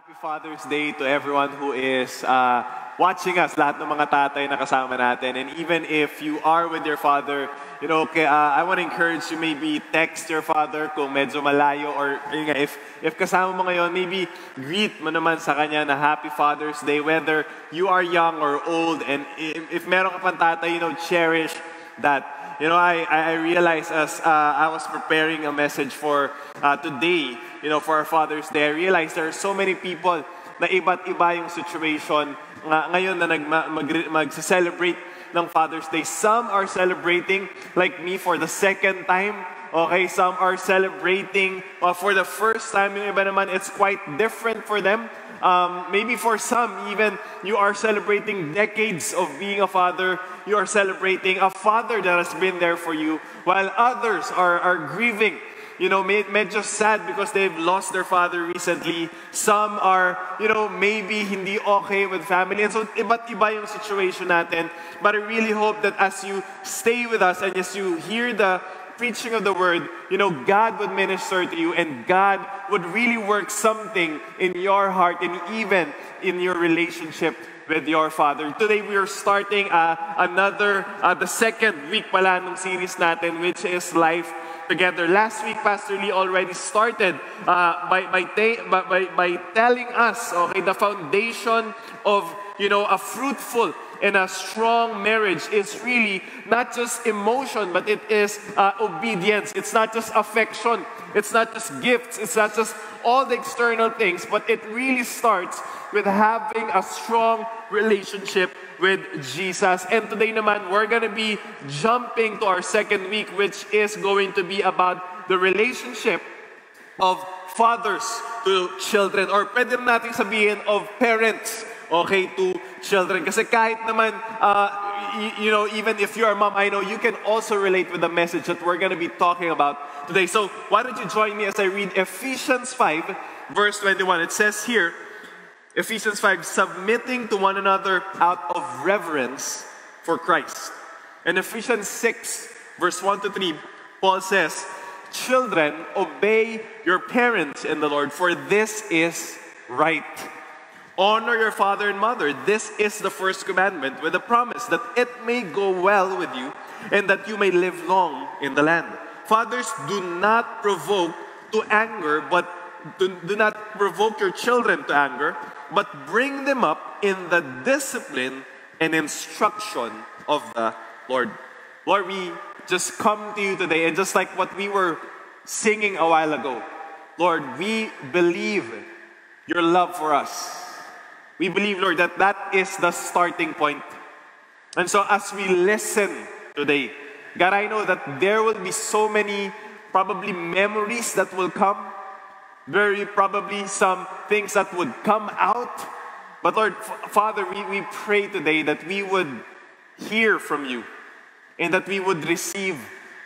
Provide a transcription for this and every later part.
happy Father's Day to everyone who is uh, watching us, lahat ng mga tatay na kasama natin. And even if you are with your father, you know, okay, uh, I want to encourage you maybe text your father kung medyo malayo or nga, if, if kasama mo ngayon, maybe greet mo naman sa kanya na Happy Father's Day, whether you are young or old. And if, if meron ka pang tatay, you know, cherish that. You know, I, I realized as uh, I was preparing a message for uh, today, you know, for our Father's Day, I realized there are so many people na iba't iba yung situation nga, ngayon na nag, mag, mag-celebrate ng Father's Day. Some are celebrating, like me, for the second time. Okay, some are celebrating uh, for the first time. Yung iba naman, it's quite different for them. Um, maybe for some, even you are celebrating decades of being a father. You are celebrating a father that has been there for you, while others are, are grieving you know, med medyo sad because they've lost their father recently. Some are, you know, maybe hindi okay with family. And so, iba't iba yung situation natin. But I really hope that as you stay with us and as you hear the preaching of the word, you know, God would minister to you and God would really work something in your heart and even in your relationship with your father. Today we are starting uh, another, uh, the second week pala ng series natin, which is Life together. Last week, Pastor Lee already started uh, by, by, by, by telling us, okay, the foundation of, you know, a fruitful and a strong marriage is really not just emotion, but it is uh, obedience. It's not just affection. It's not just gifts. It's not just all the external things, but it really starts with having a strong relationship with Jesus. And today naman, we're going to be jumping to our second week, which is going to be about the relationship of fathers to children. Or pwede natin sabihin of parents, okay, to children. Kasi kahit naman, uh, you, you know, even if you're a mom, I know you can also relate with the message that we're going to be talking about today. So why don't you join me as I read Ephesians 5, verse 21. It says here, Ephesians 5, submitting to one another out of reverence for Christ. And Ephesians 6, verse 1 to 3, Paul says, Children, obey your parents in the Lord, for this is right. Honor your father and mother. This is the first commandment with a promise that it may go well with you and that you may live long in the land. Fathers, do not provoke to anger, but do, do not provoke your children to anger, but bring them up in the discipline and instruction of the Lord. Lord, we just come to you today, and just like what we were singing a while ago, Lord, we believe your love for us. We believe, Lord, that that is the starting point. And so as we listen today, God, I know that there will be so many probably memories that will come very probably some things that would come out. But Lord, Father, we, we pray today that we would hear from you and that we would receive,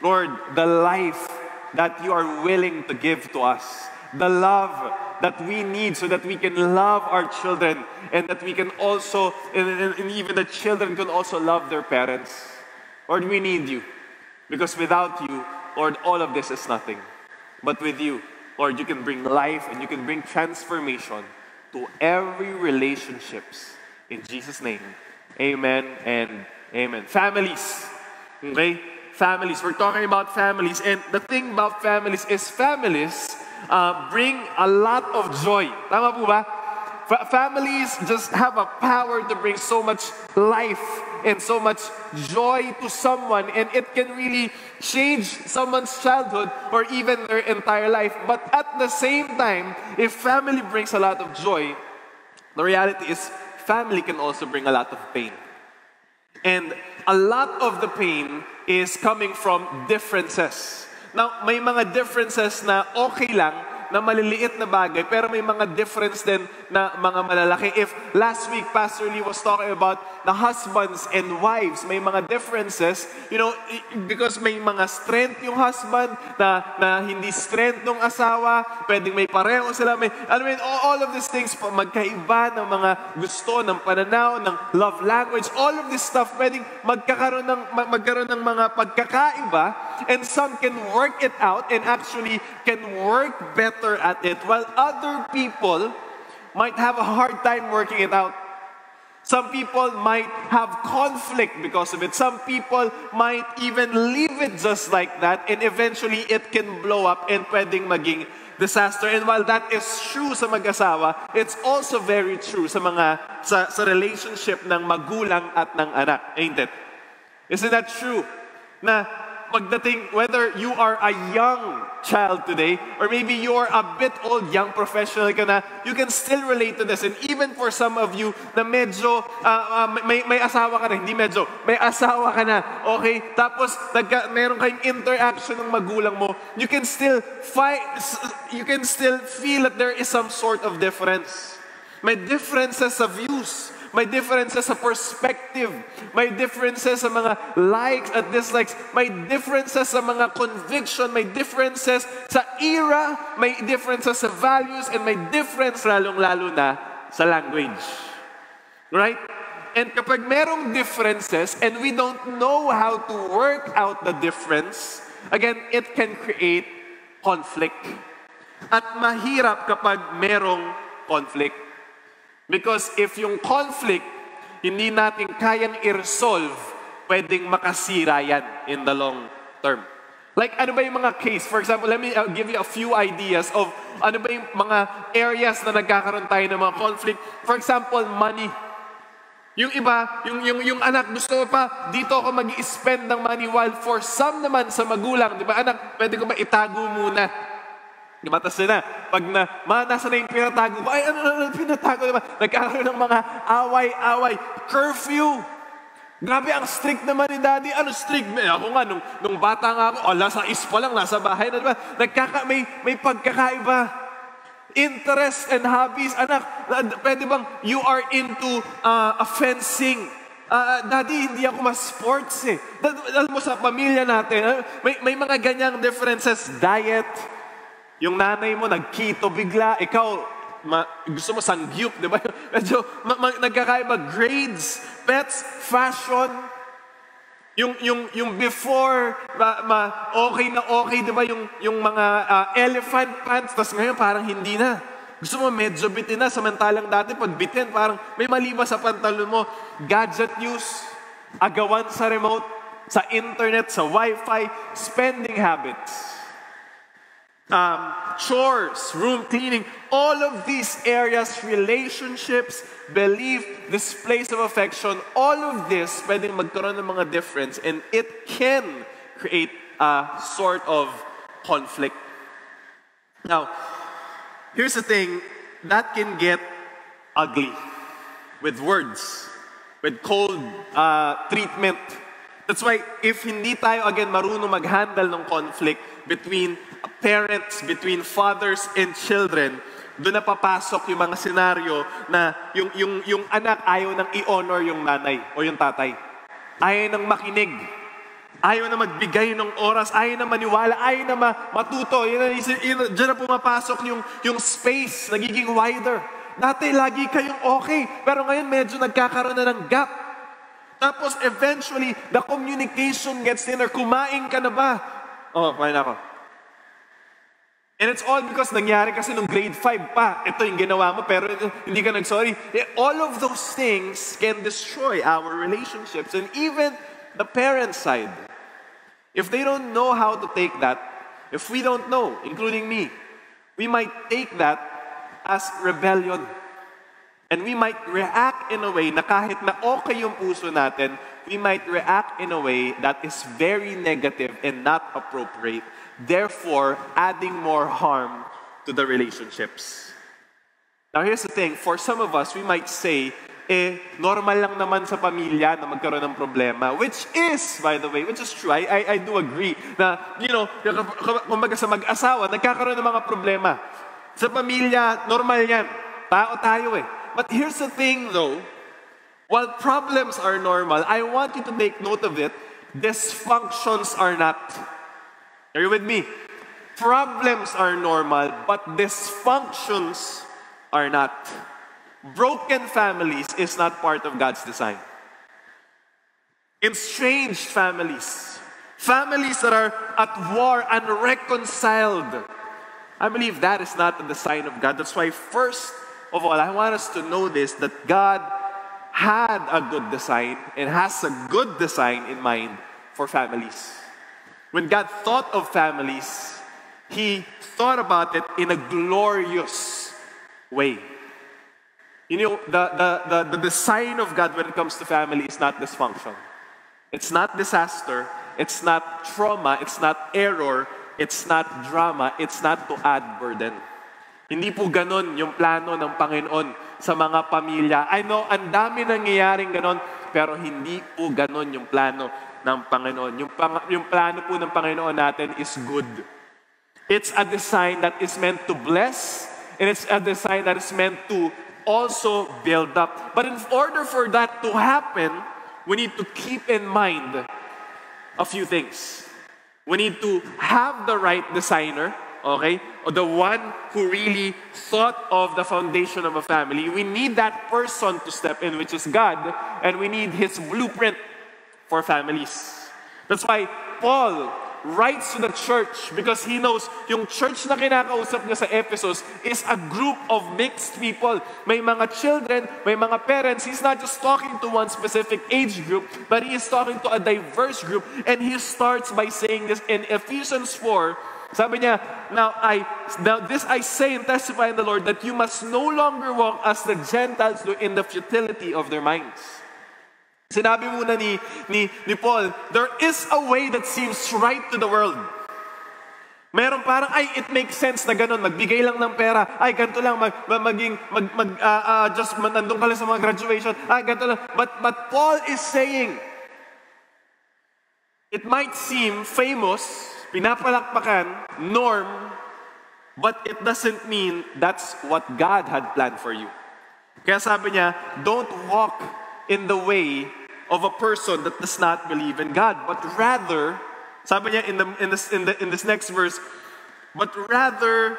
Lord, the life that you are willing to give to us, the love that we need so that we can love our children and that we can also, and, and, and even the children can also love their parents. Lord, we need you because without you, Lord, all of this is nothing. But with you, Lord, you can bring life and you can bring transformation to every relationships. In Jesus' name, amen and amen. Families, okay? Families. We're talking about families. And the thing about families is families uh, bring a lot of joy. Tama po ba? Fa- families just have a power to bring so much life and so much joy to someone, and it can really change someone's childhood or even their entire life. But at the same time, if family brings a lot of joy, the reality is family can also bring a lot of pain. And a lot of the pain is coming from differences. Now, may mga differences na okay lang, na maliliit na bagay, pero may mga difference din na mga malalaki. If last week, Pastor Lee was talking about the husbands and wives, may mga differences, you know, because may mga strength yung husband na, na hindi strength ng asawa, pwedeng may pareho sila, may, I mean, all of these things, magkaiba ng mga gusto, ng pananaw, ng love language, all of this stuff, pwedeng magkakaroon ng, magkaroon ng mga pagkakaiba, and some can work it out and actually can work better at it, while other people might have a hard time working it out. Some people might have conflict because of it. Some people might even leave it just like that and eventually it can blow up and pwedeng maging disaster. And while that is true sa mag-asawa, it's also very true sa mga sa, sa relationship ng magulang at ng anak, ain't it? Isn't that true? Na pagdating, whether you are a young child today, or maybe you're a bit old, young professional ka na, you can still relate to this. And even for some of you na medyo, uh, uh, may, may asawa ka na, hindi medyo, may asawa ka na, okay? Tapos, nagka, meron kayong interaction ng magulang mo, you can still fight, you can still feel that there is some sort of difference. May differences of views. May differences sa perspective. May differences sa mga likes at dislikes. May differences sa mga conviction. May differences sa era. May differences sa values. And may difference lalong-lalo na sa language. Right? And kapag merong differences and we don't know how to work out the difference, again, it can create conflict. At mahirap kapag merong conflict. Because if yung conflict, hindi natin kayang i-resolve, pwedeng makasira yan in the long term. Like, ano ba yung mga case? For example, let me give you a few ideas of ano ba yung mga areas na nagkakaroon tayo ng mga conflict. For example, money. Yung iba, yung, yung, yung anak, gusto pa, dito ako mag spend ng money while for some naman sa magulang, di ba, anak, pwede ko ba itago muna? Matas na. Pag na, ma, nasa na yung pinatago ko, ay, ano, ano, ano pinatago diba? Nagkakaroon ng mga away-away. Curfew. Grabe, ang strict naman ni daddy. Ano strict? May, ako nga, nung, nung bata nga ako, oh, nasa is pa lang, nasa bahay na, diba? Nagkaka, may, may pagkakaiba. Interest and hobbies. Anak, pwede bang you are into uh, fencing? Uh, daddy, hindi ako mas sports eh. Alam mo sa pamilya natin, may, may mga ganyang differences. Diet, yung nanay mo nagkito bigla, ikaw ma, gusto mo sangyup, di ba? Medyo ma, ma, nagkakaiba grades, pets, fashion, yung yung yung before ma, ma, okay na okay 'di ba yung yung mga uh, elephant pants tas ngayon parang hindi na. Gusto mo medyo bitin na samantalang dati pag bitin parang may mali ba sa pantalon mo? Gadget news, agawan sa remote, sa internet, sa wifi, spending habits um, chores, room cleaning, all of these areas, relationships, belief, displays of affection, all of this pwedeng magkaroon ng mga difference and it can create a sort of conflict. Now, here's the thing, that can get ugly with words, with cold uh, treatment. That's why if hindi tayo again marunong mag-handle ng conflict between parents, between fathers and children, doon na papasok yung mga senaryo na yung, yung, yung anak ayaw nang i-honor yung nanay o yung tatay. Ayaw nang makinig. Ayaw na magbigay ng oras, ayaw na maniwala, ayaw na matuto. Yun, yun, yun, diyan na pumapasok yung, yung space, nagiging wider. Dati lagi kayong okay, pero ngayon medyo nagkakaroon na ng gap. Tapos eventually, the communication gets thinner. Kumain ka na ba? Oh, fine ako. And it's all because nangyari kasi nung grade 5 pa, ito yung ginawa mo, pero hindi ka nag-sorry. All of those things can destroy our relationships and even the parent side. If they don't know how to take that, if we don't know, including me, we might take that as rebellion. And we might react in a way na kahit na okay yung puso natin, we might react in a way that is very negative and not appropriate therefore adding more harm to the relationships. Now here's the thing, for some of us, we might say, eh, normal lang naman sa pamilya na magkaroon ng problema. Which is, by the way, which is true. I, I, I do agree na, you know, kumbaga sa mag-asawa, nagkakaroon ng mga problema. Sa pamilya, normal yan. Tao tayo eh. But here's the thing though, while problems are normal, I want you to make note of it, dysfunctions are not. Are you with me? Problems are normal, but dysfunctions are not. Broken families is not part of God's design. Estranged families, families that are at war, unreconciled. I believe that is not the design of God. That's why first of all, I want us to know this that God had a good design and has a good design in mind for families. When God thought of families, He thought about it in a glorious way. You know, the, the, the, the design of God when it comes to family is not dysfunction. It's not disaster. It's not trauma. It's not error. It's not drama. It's not to add burden. Hindi po ganun yung plano ng Panginoon sa mga pamilya. I know, ang dami nangyayaring ganun, pero hindi po ganun yung plano ng Panginoon. Yung, pang, yung plano po ng Panginoon natin is good. It's a design that is meant to bless, and it's a design that is meant to also build up. But in order for that to happen, we need to keep in mind a few things. We need to have the right designer, okay? Or the one who really thought of the foundation of a family. We need that person to step in, which is God, and we need his blueprint for families. That's why Paul writes to the church because he knows yung church na kinakausap niya sa Ephesus is a group of mixed people. May mga children, may mga parents. He's not just talking to one specific age group, but he is talking to a diverse group. And he starts by saying this in Ephesians 4, sabi niya, now I now this I say and testify in the Lord that you must no longer walk as the Gentiles do in the futility of their minds. Sinabi muna ni, ni, ni Paul, there is a way that seems right to the world. Meron parang, ay, it makes sense na ganun, magbigay lang ng pera, ay, ganito lang, mag, maging, mag, mag, uh, uh, just nandun ka lang sa mga graduation, ay, ganito lang. But, but Paul is saying, it might seem famous, pinapalakpakan, norm, but it doesn't mean that's what God had planned for you. Kaya sabi niya, don't walk in the way of a person that does not believe in God, but rather, sabi niya in, the, in, this, in, the, in this next verse, but rather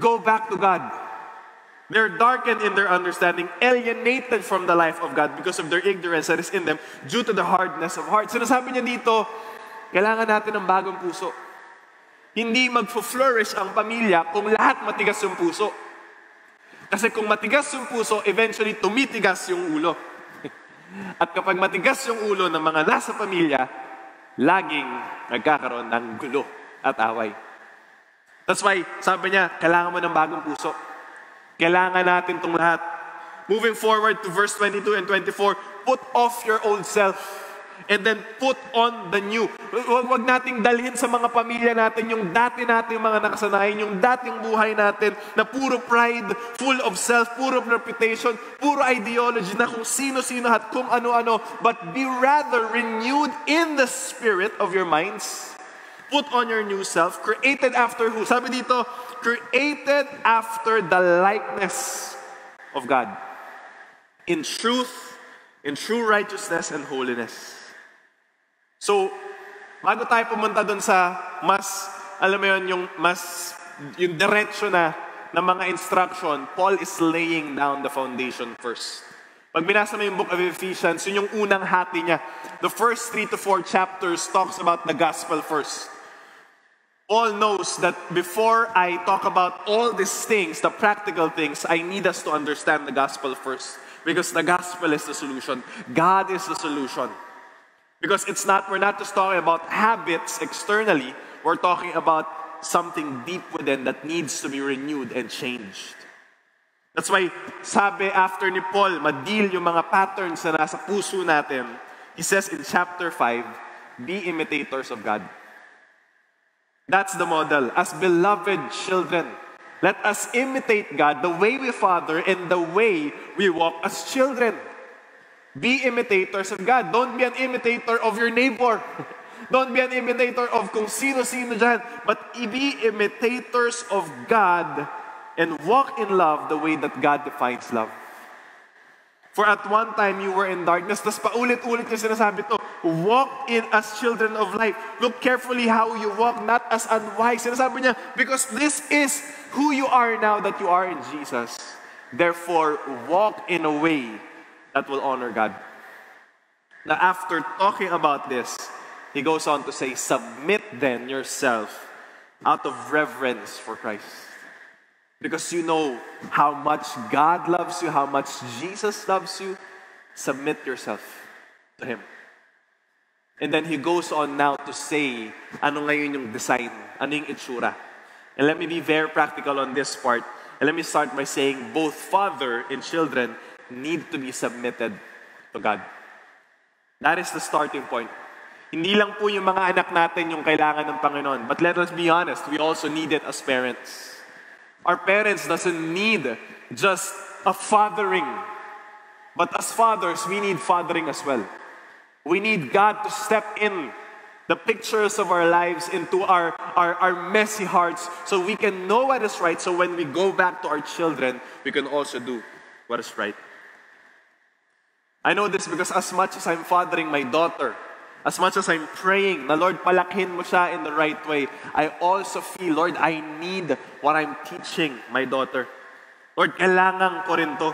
go back to God. They're darkened in their understanding, alienated from the life of God because of their ignorance that is in them due to the hardness of heart. Sinasabi niya dito, kailangan natin ng bagong puso. Hindi magfo-flourish ang pamilya kung lahat matigas yung puso. Kasi kung matigas yung puso, eventually tumitigas yung ulo. At kapag matigas yung ulo ng mga nasa pamilya, laging nagkakaroon ng gulo at away. That's why, sabi niya, kailangan mo ng bagong puso. Kailangan natin itong lahat. Moving forward to verse 22 and 24, put off your old self and then put on the new. Huwag, nating dalhin sa mga pamilya natin yung dati nating mga nakasanayan, yung dating buhay natin na puro pride, full of self, puro reputation, puro ideology na kung sino-sino at kung ano-ano, but be rather renewed in the spirit of your minds. Put on your new self, created after who? Sabi dito, created after the likeness of God. In truth, in true righteousness and holiness. So, bago tayo pumunta doon sa mas, alam mo yun, yung mas, yung diretsyo na ng mga instruction, Paul is laying down the foundation first. Pag binasa mo yung book of Ephesians, yun yung unang hati niya. The first three to four chapters talks about the gospel first. Paul knows that before I talk about all these things, the practical things, I need us to understand the gospel first. Because the gospel is the solution. God is the solution. Because it's not, we're not just talking about habits externally, we're talking about something deep within that needs to be renewed and changed. That's why, sabi after ni Paul, madil yung mga patterns na nasa puso natin, he says in chapter 5, be imitators of God. That's the model. As beloved children, let us imitate God the way we father and the way we walk as children. Be imitators of God. Don't be an imitator of your neighbor. Don't be an imitator of kung sino-sino dyan. But be imitators of God and walk in love the way that God defines love. For at one time you were in darkness, tapos paulit-ulit yung sinasabi to, walk in as children of light. Look carefully how you walk, not as unwise. Sinasabi niya, because this is who you are now that you are in Jesus. Therefore, walk in a way that will honor God. Now, after talking about this, he goes on to say, Submit then yourself out of reverence for Christ. because you know how much God loves you, how much Jesus loves you, submit yourself to Him. And then He goes on now to say, ano ngayon yung design, ano yung itsura. And let me be very practical on this part. And let me start by saying both father and children need to be submitted to God. That is the starting point. Hindi lang po yung mga anak natin yung kailangan ng Panginoon. But let us be honest, we also need it as parents. Our parents doesn't need just a fathering. But as fathers, we need fathering as well. We need God to step in the pictures of our lives into our, our, our messy hearts so we can know what is right. So when we go back to our children, we can also do what is right. I know this because as much as I'm fathering my daughter, as much as I'm praying na Lord, palakin mo siya in the right way, I also feel, Lord, I need what I'm teaching my daughter. Lord, kailangan ko rin to.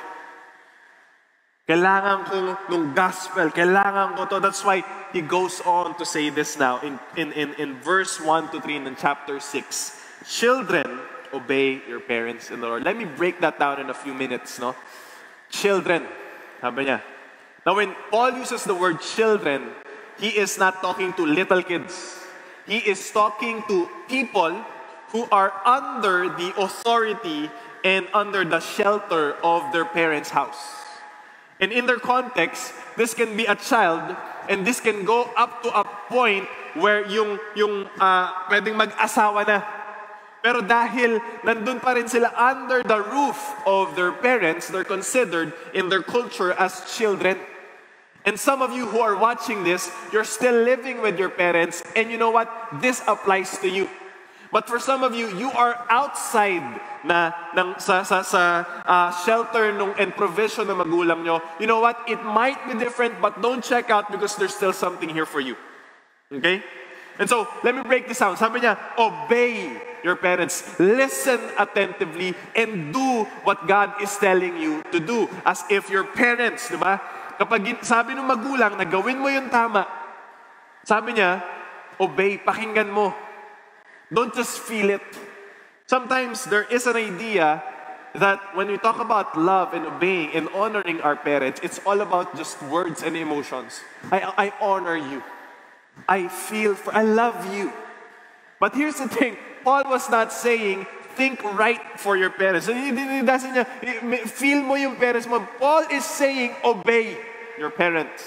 Kailangan ko nung gospel. Kailangan ko to. That's why he goes on to say this now in, in, in, in verse 1 to 3 in chapter 6. Children, obey your parents in the Lord. Let me break that down in a few minutes, no? Children, sabi niya. Now, when Paul uses the word children, he is not talking to little kids. He is talking to people who are under the authority and under the shelter of their parents' house. And in their context, this can be a child and this can go up to a point where yung, yung uh, pwedeng mag-asawa na. Pero dahil nandun pa rin sila under the roof of their parents, they're considered in their culture as children. And some of you who are watching this, you're still living with your parents, and you know what? This applies to you. But for some of you, you are outside na ng, sa, sa, sa uh, shelter nung, and provision ng magulang nyo. You know what? It might be different, but don't check out because there's still something here for you. Okay? And so, let me break this down. Sabi niya, obey your parents. Listen attentively and do what God is telling you to do. As if your parents, di ba? Kapag sabi ng magulang na gawin mo yung tama, sabi niya, obey, pakinggan mo. Don't just feel it. Sometimes there is an idea that when we talk about love and obeying and honoring our parents, it's all about just words and emotions. I, I honor you. I feel for, I love you. But here's the thing, Paul was not saying, think right for your parents. He doesn't feel mo yung parents mo. Paul is saying, obey your parents.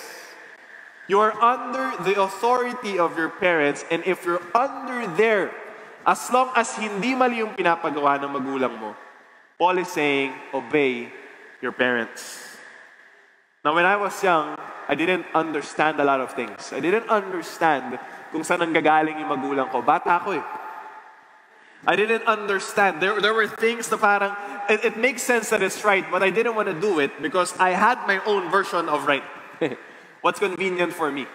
You are under the authority of your parents and if you're under there, as long as hindi mali yung pinapagawa ng magulang mo, Paul is saying, obey your parents. Now, when I was young, I didn't understand a lot of things. I didn't understand kung saan nanggagaling yung magulang ko. Bata ako eh. I didn't understand. There, there were things that parang, it, it makes sense that it's right, but I didn't want to do it because I had my own version of right. What's convenient for me.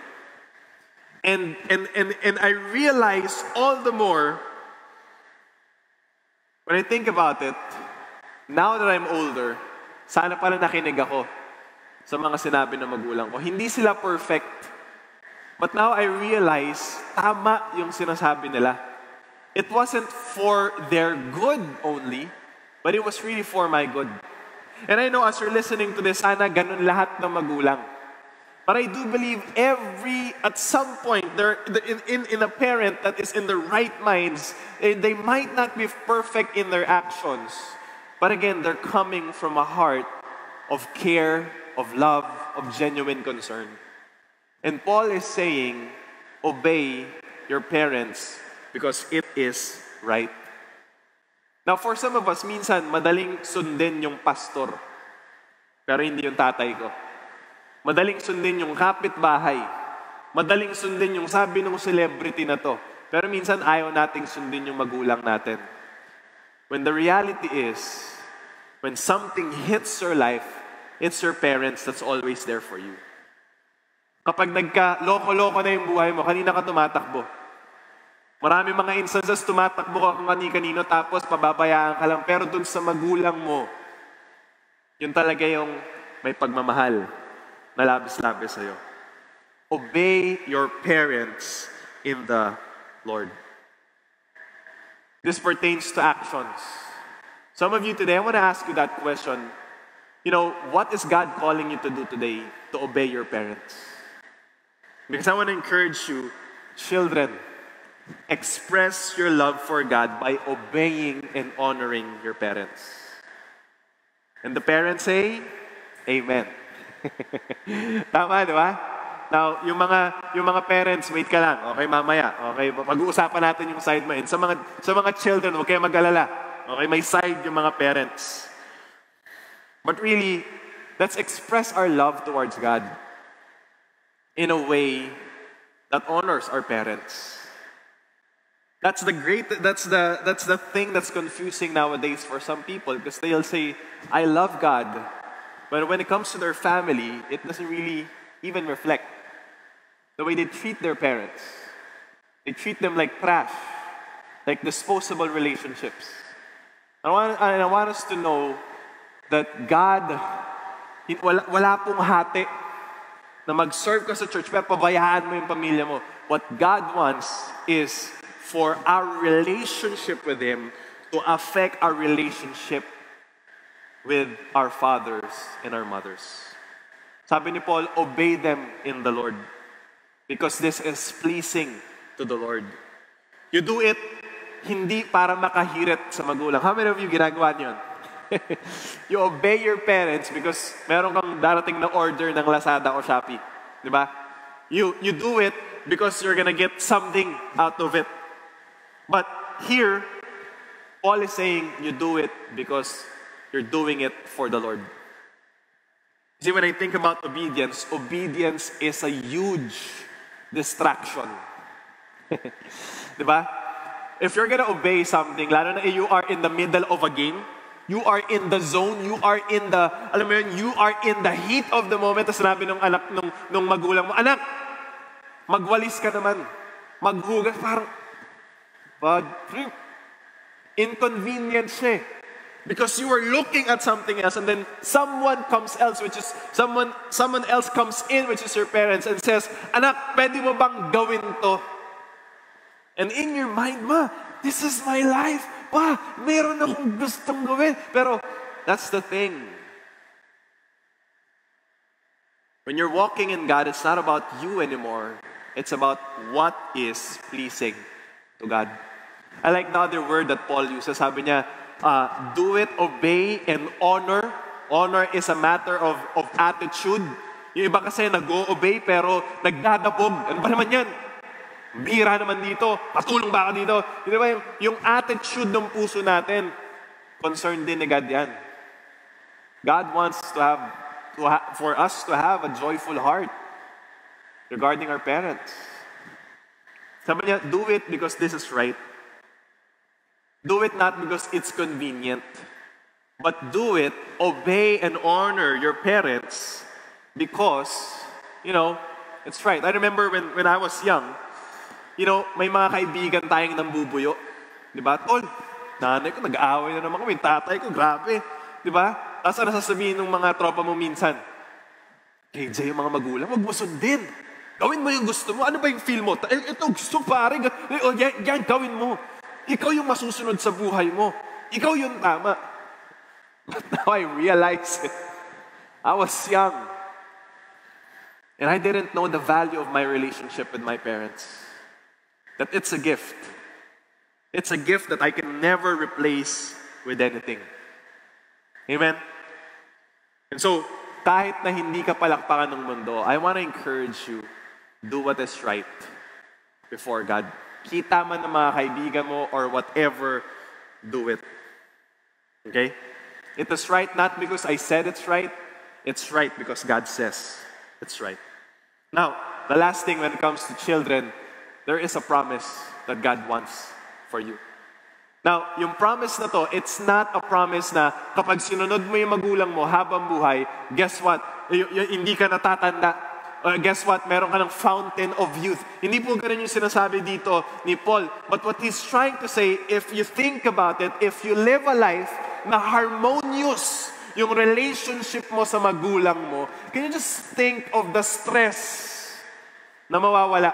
And, and, and, and I realize all the more when I think about it, now that I'm older, sana pala nakinig ako sa mga sinabi ng magulang ko. Hindi sila perfect. But now I realize, tama yung sinasabi nila. It wasn't for their good only, but it was really for my good. And I know as you're listening to this, sana ganun lahat ng magulang. But I do believe every, at some point, there, in, in, in a parent that is in the right minds, eh, they might not be perfect in their actions. But again, they're coming from a heart of care, of love, of genuine concern. And Paul is saying, obey your parents because it is right. Now, for some of us, minsan, madaling sundin yung pastor. Pero hindi yung tatay ko. Madaling sundin yung kapitbahay. Madaling sundin yung sabi ng celebrity na to. Pero minsan, ayaw nating sundin yung magulang natin. When the reality is, when something hits your life, it's your parents that's always there for you. Kapag nagka-loko-loko na yung buhay mo, kanina ka tumatakbo. Marami mga instances, tumatakbo ka kung kani-kanino tapos pababayaan ka lang. Pero dun sa magulang mo, yun talaga yung may pagmamahal na labis-labis sa'yo. Obey your parents in the Lord. This pertains to actions. Some of you today, I want to ask you that question. You know, what is God calling you to do today to obey your parents? Because I want to encourage you, children, express your love for God by obeying and honoring your parents. And the parents say, Amen. Tama, di ba? Now, yung mga yung mga parents, wait ka lang. Okay, mamaya. Okay, pag-uusapan natin yung side mo. And sa mga sa mga children, huwag kayo mag-alala. Okay, may side yung mga parents. But really, let's express our love towards God in a way that honors our parents. That's the great that's the that's the thing that's confusing nowadays for some people because they'll say, I love God. But when it comes to their family, it doesn't really even reflect the way they treat their parents. They treat them like trash, like disposable relationships. I want, and I want us to know that God, wala, wala pong hati na mag-serve ka sa church, pero pabayaan mo yung pamilya mo. What God wants is for our relationship with Him to affect our relationship with our fathers and our mothers. Sabi ni Paul, obey them in the Lord because this is pleasing to the Lord. You do it hindi para makahirit sa magulang. How many of you ginagawa niyon? you obey your parents because meron kang darating na order ng Lazada o Shopee. Di ba? You, you do it because you're gonna get something out of it. But here, Paul is saying you do it because you're doing it for the Lord. See, when I think about obedience, obedience is a huge distraction. diba? If you're gonna obey something, lalo na you are in the middle of a game, you are in the zone, you are in the, alam mo yun, you are in the heat of the moment. Tapos sinabi nung anak, nung, nung magulang mo, anak, magwalis ka naman. Maghugas, parang, Bad trip. Inconvenient siya. Eh, because you were looking at something else and then someone comes else which is someone someone else comes in which is your parents and says, "Anak, pwede mo bang gawin to?" And in your mind, ma, this is my life. Pa, meron akong gustong gawin. Pero that's the thing. When you're walking in God, it's not about you anymore. It's about what is pleasing to God. I like the other word that Paul uses. Sabi niya, uh, do it, obey, and honor. Honor is a matter of, of attitude. Yung iba kasi nag-o-obey pero nagdadabog. Ano ba naman yan? Bira naman dito. Patulong ba ka dito? Di ba yung, yung attitude ng puso natin, concerned din ni God yan. God wants to have, to ha- for us to have a joyful heart regarding our parents. Sabi niya, do it because this is right. Do it not because it's convenient, but do it, obey and honor your parents because, you know, it's right. I remember when, when I was young, you know, may mga kaibigan tayong nambubuyo. Di ba? Tol, nanay ko, nag-aaway na naman kami. Tatay ko, grabe. Di ba? Tapos ano sasabihin ng mga tropa mo minsan? KJ, yung mga magulang, wag mo sundin. Gawin mo yung gusto mo. Ano ba yung feel mo? Ito, gusto pare. Yan, yan, gawin mo. Ikaw yung masusunod sa buhay mo. Ikaw yung tama. But now I realize it. I was young. And I didn't know the value of my relationship with my parents. That it's a gift. It's a gift that I can never replace with anything. Amen? And so, kahit na hindi ka palakpakan ng mundo, I want to encourage you, do what is right before God. Kita man ng mga kaibigan mo or whatever, do it. Okay? It is right not because I said it's right, it's right because God says it's right. Now, the last thing when it comes to children, there is a promise that God wants for you. Now, yung promise na to, it's not a promise na kapag sinunod mo yung magulang mo habang buhay, guess what? Y- y- hindi ka natatanda uh, guess what? Meron ka ng fountain of youth. Hindi po ganun yung sinasabi dito ni Paul. But what he's trying to say, if you think about it, if you live a life na harmonious yung relationship mo sa magulang mo, can you just think of the stress na mawawala?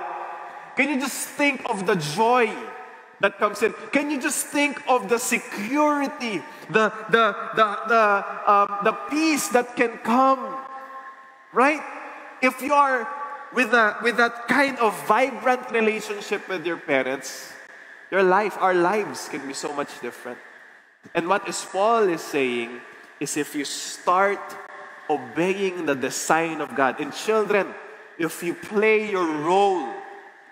Can you just think of the joy that comes in. Can you just think of the security, the, the, the, the, um, the peace that can come, right? If you are with, a, with that kind of vibrant relationship with your parents, your life, our lives can be so much different. And what is Paul is saying is if you start obeying the design of God, in children, if you play your role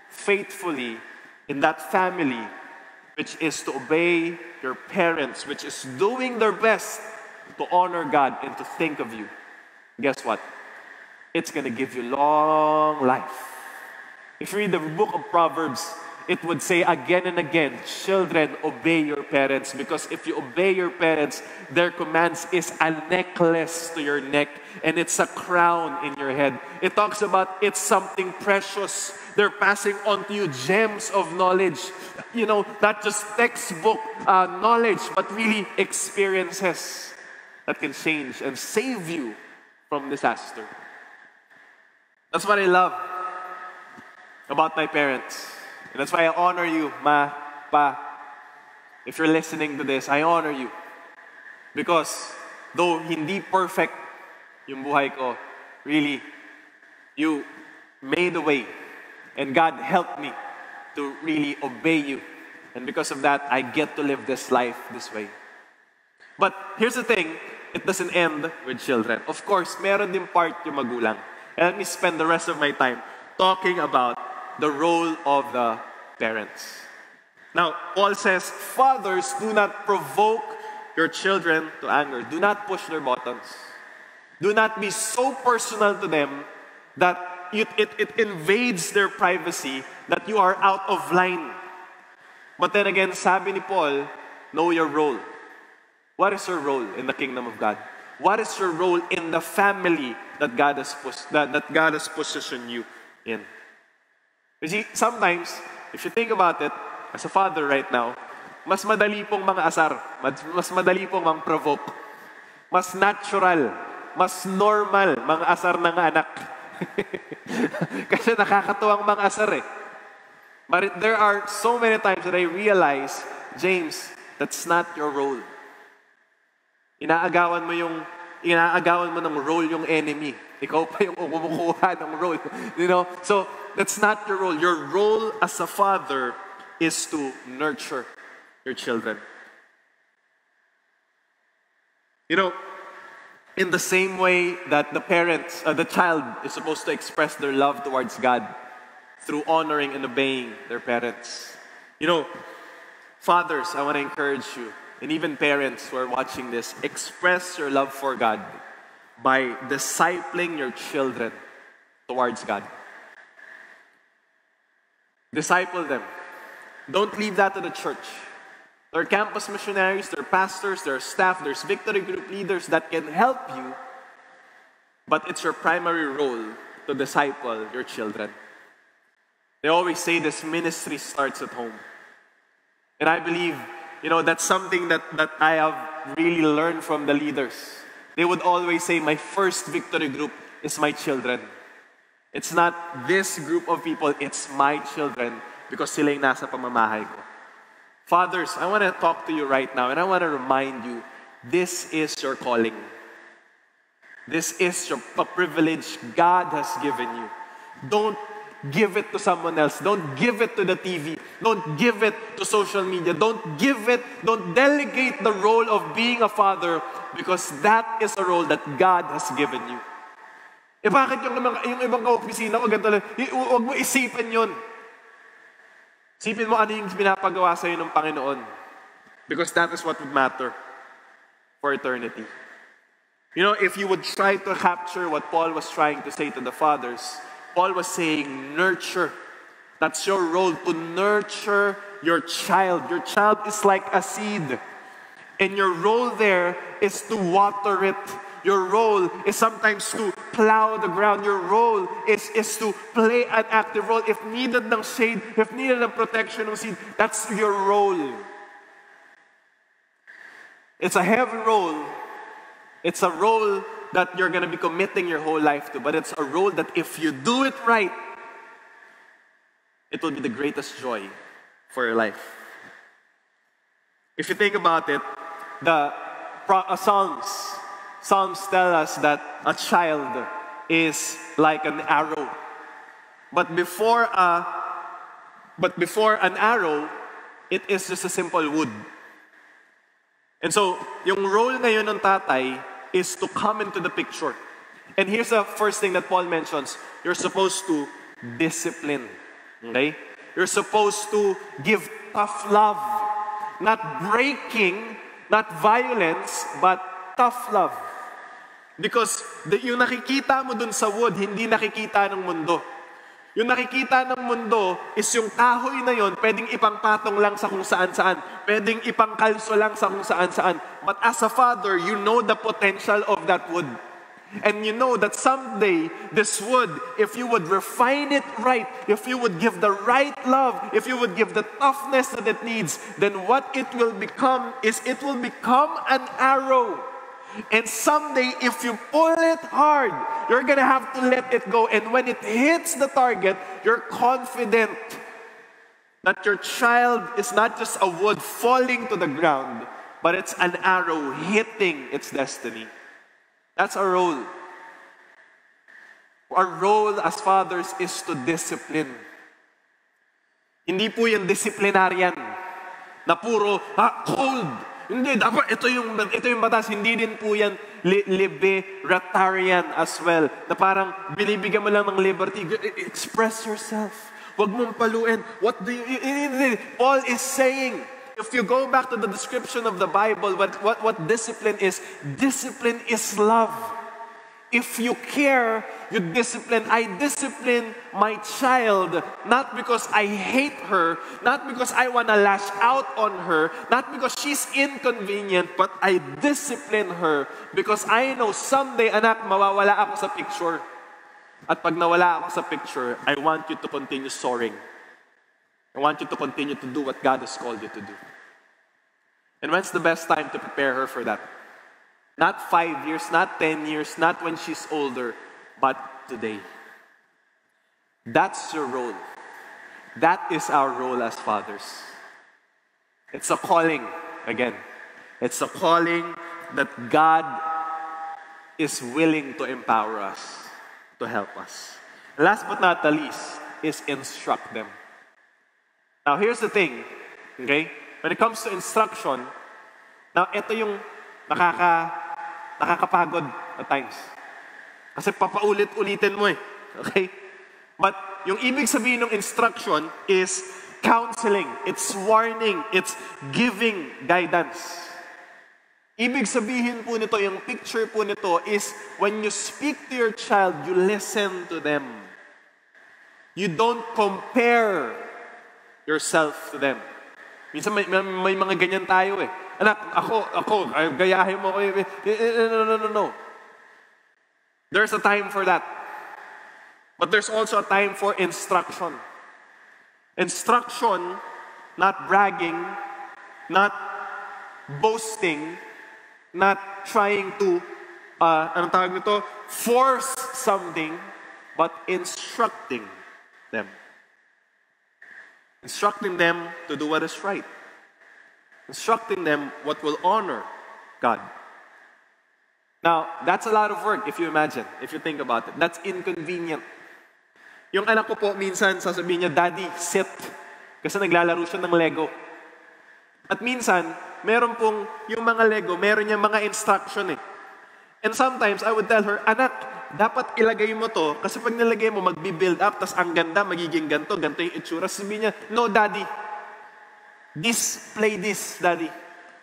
faithfully in that family, which is to obey your parents, which is doing their best to honor God and to think of you, guess what? It's going to give you long life. If you read the book of Proverbs, it would say again and again, children, obey your parents. Because if you obey your parents, their commands is a necklace to your neck and it's a crown in your head. It talks about it's something precious. They're passing on to you gems of knowledge. You know, not just textbook uh, knowledge, but really experiences that can change and save you from disaster. That's what I love about my parents. And that's why I honor you, ma, pa. If you're listening to this, I honor you. Because though hindi perfect yung buhay ko, really, you made a way. And God helped me to really obey you. And because of that, I get to live this life this way. But here's the thing, it doesn't end with children. Of course, meron din part yung magulang. And let me spend the rest of my time talking about the role of the parents. Now, Paul says, Fathers, do not provoke your children to anger. Do not push their buttons. Do not be so personal to them that it, it, it invades their privacy, that you are out of line. But then again, sabi ni Paul, know your role. What is your role in the kingdom of God? What is your role in the family that God has, that, that God has positioned you in? You see, sometimes, if you think about it, as a father right now, mas madali pong mga asar, mas madali pong mang provoke. Mas natural, mas normal mga asar ng anak. Kasi nakakatuwang mga asar eh. But there are so many times that I realize, James, that's not your role. Inaagawan mo yung inaagawan mo ng role yung enemy. Ikaw pa yung kumukuha ng role. You know? So, that's not your role. Your role as a father is to nurture your children. You know, in the same way that the parents, uh, the child is supposed to express their love towards God through honoring and obeying their parents. You know, fathers, I want to encourage you, and even parents who are watching this, express your love for God by discipling your children towards God. Disciple them. Don't leave that to the church. There are campus missionaries, there are pastors, there are staff, there's victory group leaders that can help you, but it's your primary role to disciple your children. They always say this ministry starts at home. And I believe, you know, that's something that, that I have really learned from the leaders. They would always say, My first victory group is my children. It's not this group of people, it's my children because sila yung nasa pamamahay ko. Fathers, I want to talk to you right now and I want to remind you this is your calling. This is your, a privilege God has given you. Don't give it to someone else. Don't give it to the TV. Don't give it to social media. Don't give it, don't delegate the role of being a father because that is a role that God has given you. Eh bakit yung, ibang, yung ibang ka-opisina ko ganito lang, huwag mo isipin yun. Isipin mo ano yung pinapagawa sa'yo ng Panginoon. Because that is what would matter for eternity. You know, if you would try to capture what Paul was trying to say to the fathers, Paul was saying, nurture. That's your role to nurture your child. Your child is like a seed. And your role there is to water it. Your role is sometimes to plow the ground. Your role is, is to play an active role. If needed ng shade, if needed ng protection ng seed, that's your role. It's a heavy role. It's a role that you're going to be committing your whole life to, but it's a role that if you do it right, it will be the greatest joy for your life. If you think about it, the uh, Psalms, Psalms tell us that a child is like an arrow. But before a, but before an arrow, it is just a simple wood. And so, yung role ngayon ng tatay is to come into the picture. And here's the first thing that Paul mentions. You're supposed to discipline. Okay? You're supposed to give tough love. Not breaking, not violence, but tough love. Because the, yung nakikita mo dun sa wood, hindi nakikita ng mundo. Yung nakikita ng mundo is yung kahoy na yon, pwedeng ipangpatong lang sa kung saan-saan. Pwedeng ipangkalso lang sa kung saan-saan. But as a father, you know the potential of that wood. And you know that someday, this wood, if you would refine it right, if you would give the right love, if you would give the toughness that it needs, then what it will become is it will become an arrow. And someday, if you pull it hard, you're gonna have to let it go. And when it hits the target, you're confident that your child is not just a wood falling to the ground, but it's an arrow hitting its destiny. That's our role. Our role as fathers is to discipline. Hindi po yan disciplinarian na puro, ah, cold. Hindi, dapat ito yung, ito yung batas. Hindi din po yan li, libertarian as well. Na parang binibigyan mo lang ng liberty. Express yourself. Huwag mong paluin. What do you, Paul is saying, if you go back to the description of the Bible, what, what, what discipline is, discipline is love. If you care, you discipline. I discipline my child not because I hate her, not because I want to lash out on her, not because she's inconvenient, but I discipline her because I know someday, anak, mawawala ako sa picture. At pag nawala ako sa picture, I want you to continue soaring. I want you to continue to do what God has called you to do. And when's the best time to prepare her for that? Not five years, not 10 years, not when she's older, but today. That's your role. That is our role as fathers. It's a calling, again. It's a calling that God is willing to empower us, to help us. Last but not the least is instruct them. Now, here's the thing, okay? When it comes to instruction, now, ito yung nakaka, nakakapagod at times. Kasi papaulit-ulitin mo eh. Okay? But yung ibig sabihin ng instruction is counseling, it's warning, it's giving guidance. Ibig sabihin po nito, yung picture po nito is when you speak to your child, you listen to them. You don't compare yourself to them. Minsan may, may, may mga ganyan tayo eh. Anak, ako, ako, gayahin mo ko. Eh, eh, eh, no, no, no, no. There's a time for that. But there's also a time for instruction. Instruction, not bragging, not boasting, not trying to, uh, anong tawag nito, force something, but instructing them. Instructing them to do what is right. Instructing them what will honor God. Now, that's a lot of work if you imagine, if you think about it. That's inconvenient. Yung anak ko po, minsan sasabihin niya, Daddy, sit. Kasi naglalaro siya ng Lego. At minsan, meron pong, yung mga Lego, meron niya mga instruction eh. And sometimes, I would tell her, Anak, dapat ilagay mo to, kasi pag nilagay mo, magbi-build up, tas ang ganda, magiging ganto, ganto yung itsura. Sabi niya, no, daddy. This, play this, daddy.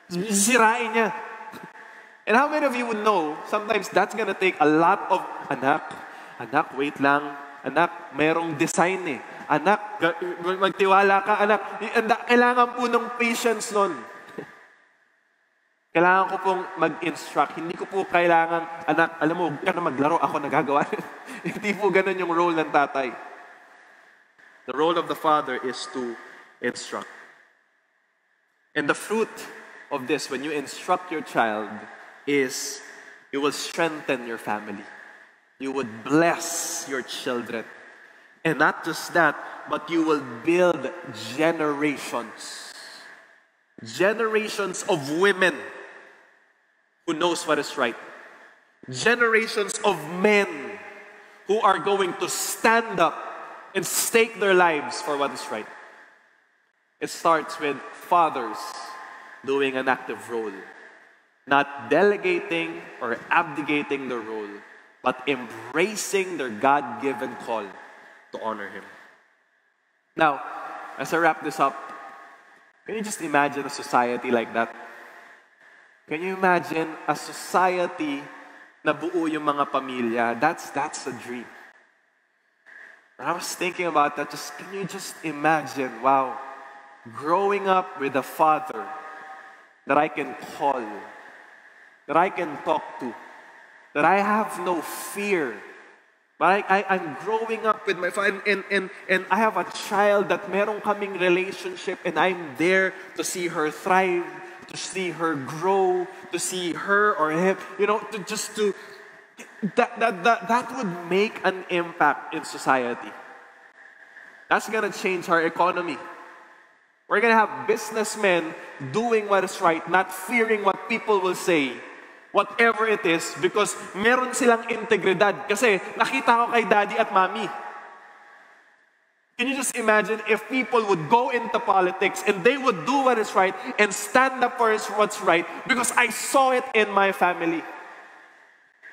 Sirain niya. And how many of you would know, sometimes that's gonna take a lot of, anak, anak, wait lang, anak, merong design eh. Anak, magtiwala ka, anak. Kailangan po ng patience nun. Kailangan ko pong mag-instruct. Hindi ko po kailangan, anak, alam mo, huwag ka na maglaro, ako nagagawa. Hindi po ganun yung role ng tatay. The role of the father is to instruct. And the fruit of this, when you instruct your child, is you will strengthen your family. You would bless your children. And not just that, but you will build generations generations of women who knows what is right. Generations of men who are going to stand up and stake their lives for what is right. It starts with fathers doing an active role, not delegating or abdicating the role, but embracing their God given call to honor Him. Now, as I wrap this up, can you just imagine a society like that? Can you imagine a society na buo yung mga pamilya? That's, that's a dream. And I was thinking about that, just can you just imagine, wow, growing up with a father that I can call, that I can talk to, that I have no fear. But I, I, am growing up with my father, and, and, and I have a child that meron kaming relationship, and I'm there to see her thrive, to see her grow, to see her or him, you know, to just to, that, that, that, that would make an impact in society. That's gonna change our economy. We're gonna have businessmen doing what is right, not fearing what people will say. Whatever it is, because meron silang integridad. Kasi nakita ko kay daddy at mommy. Can you just imagine if people would go into politics and they would do what is right and stand up for what's right because I saw it in my family.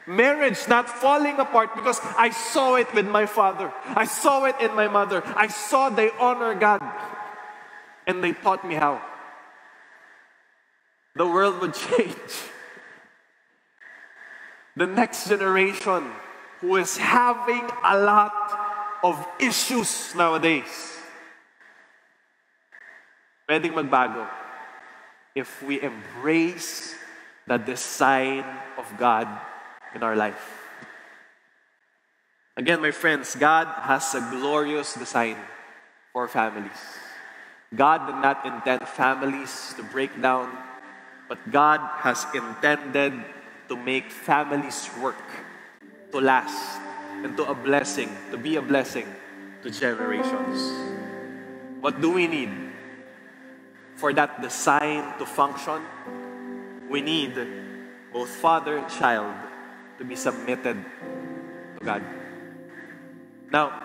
Marriage not falling apart because I saw it with my father. I saw it in my mother. I saw they honor God and they taught me how. The world would change. The next generation who is having a lot of issues nowadays. Pwedeng magbago if we embrace the design of God in our life. Again, my friends, God has a glorious design for families. God did not intend families to break down, but God has intended to make families work, to last, and to a blessing, to be a blessing to generations. What do we need? For that design to function, we need both father and child to be submitted to God. Now,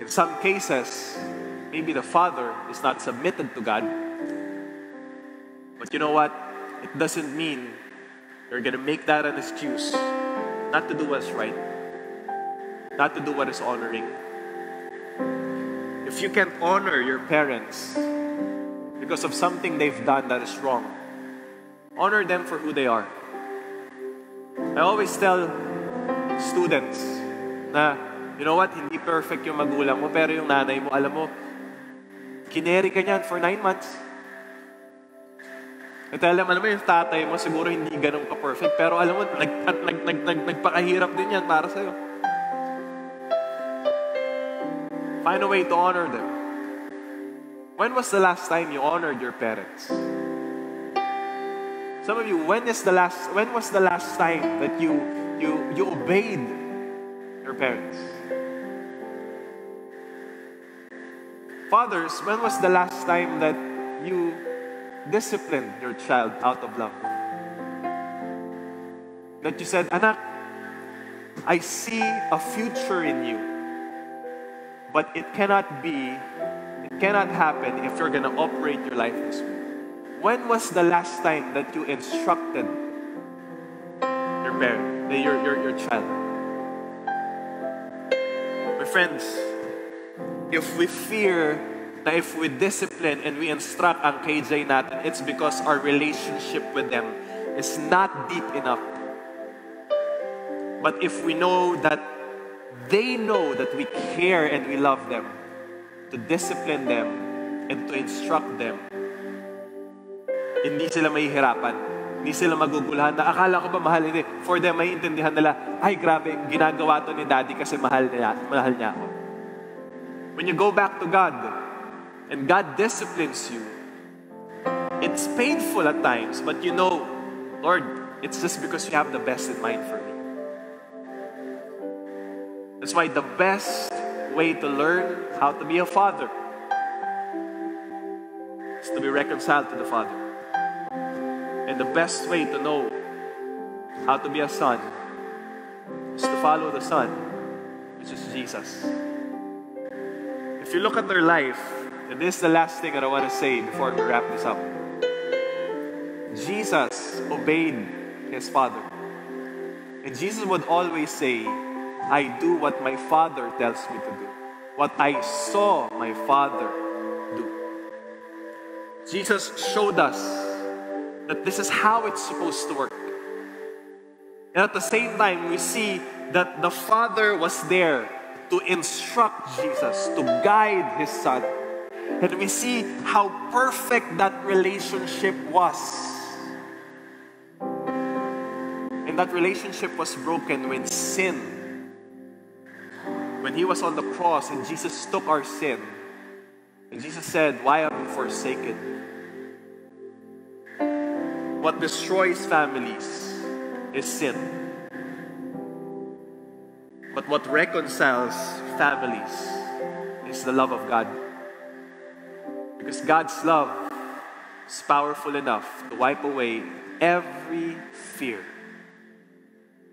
in some cases, maybe the father is not submitted to God. But you know what? It doesn't mean you're going to make that an excuse not to do what's right, not to do what is honoring. If you can't honor your parents because of something they've done that is wrong, honor them for who they are. I always tell students na, you know what, hindi perfect yung magulang mo, pero yung nanay mo, alam mo, Kineri ka niyan for nine months. At alam, alam mo yung tatay mo, siguro hindi ganun ka-perfect, pero alam mo, nag, nag, nag, nag, nagpakahirap din yan para sa'yo. Find a way to honor them. When was the last time you honored your parents? Some of you, when is the last when was the last time that you you you obeyed your parents? Fathers, when was the last time that you disciplined your child out of love? That you said, Anak, I see a future in you, but it cannot be, it cannot happen if you're going to operate your life this way. When was the last time that you instructed your parent, your, your, your child? My friends, if we fear na if we discipline and we instruct ang KJ natin, it's because our relationship with them is not deep enough. But if we know that they know that we care and we love them, to discipline them and to instruct them, hindi sila mahihirapan. Hindi sila magugulahan na akala ko ba mahal hindi. For them, may intindihan nila, ay grabe, ginagawa to ni daddy kasi mahal niya, mahal niya ako. When you go back to God and God disciplines you, it's painful at times, but you know, Lord, it's just because you have the best in mind for me. That's why the best way to learn how to be a father is to be reconciled to the Father. And the best way to know how to be a son is to follow the Son, which is Jesus. If you look at their life, and this is the last thing that I want to say before we wrap this up. Jesus obeyed his Father. And Jesus would always say, I do what my Father tells me to do, what I saw my Father do. Jesus showed us that this is how it's supposed to work. And at the same time, we see that the Father was there to instruct Jesus, to guide His Son. And we see how perfect that relationship was. And that relationship was broken when sin, when He was on the cross and Jesus took our sin. And Jesus said, Why are you forsaken? What destroys families is sin. But what reconciles families is the love of God. Because God's love is powerful enough to wipe away every fear.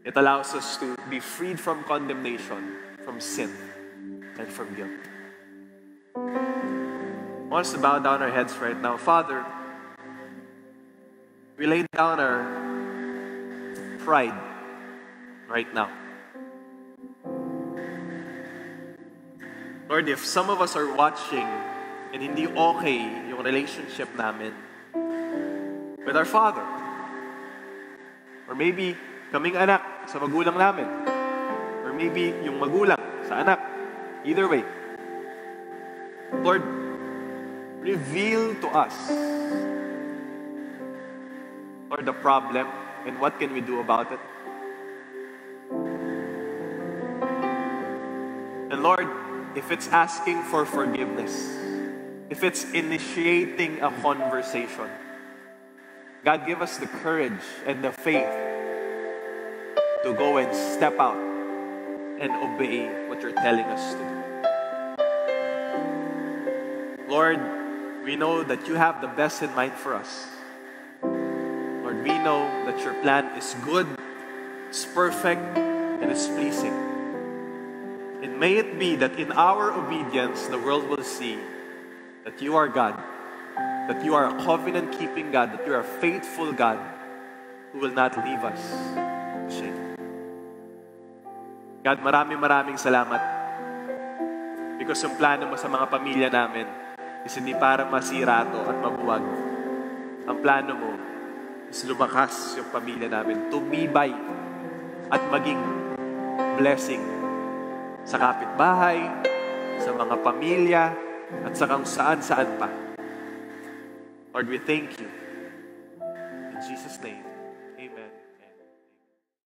It allows us to be freed from condemnation, from sin, and from guilt. I want us to bow down our heads right now. Father, we lay down our pride right now. Lord, if some of us are watching and hindi okay yung relationship namin with our Father, or maybe kaming anak sa magulang namin, or maybe yung magulang sa anak, either way, Lord, reveal to us or the problem and what can we do about it? And Lord, if it's asking for forgiveness, if it's initiating a conversation, God give us the courage and the faith to go and step out and obey what you're telling us to do. Lord, we know that you have the best in mind for us. Lord, we know that your plan is good, it's perfect, and it's pleasing. And may it be that in our obedience, the world will see that you are God, that you are a covenant keeping God, that you are a faithful God who will not leave us ashamed. God, maraming maraming salamat. Because yung plano mo sa mga pamilya namin is hindi para masira to at mabuwag. Ang plano mo is lumakas yung pamilya namin, tumibay at maging blessing sa kapitbahay, sa mga pamilya, at sa kung saan-saan pa. Lord, we thank you. In Jesus' name.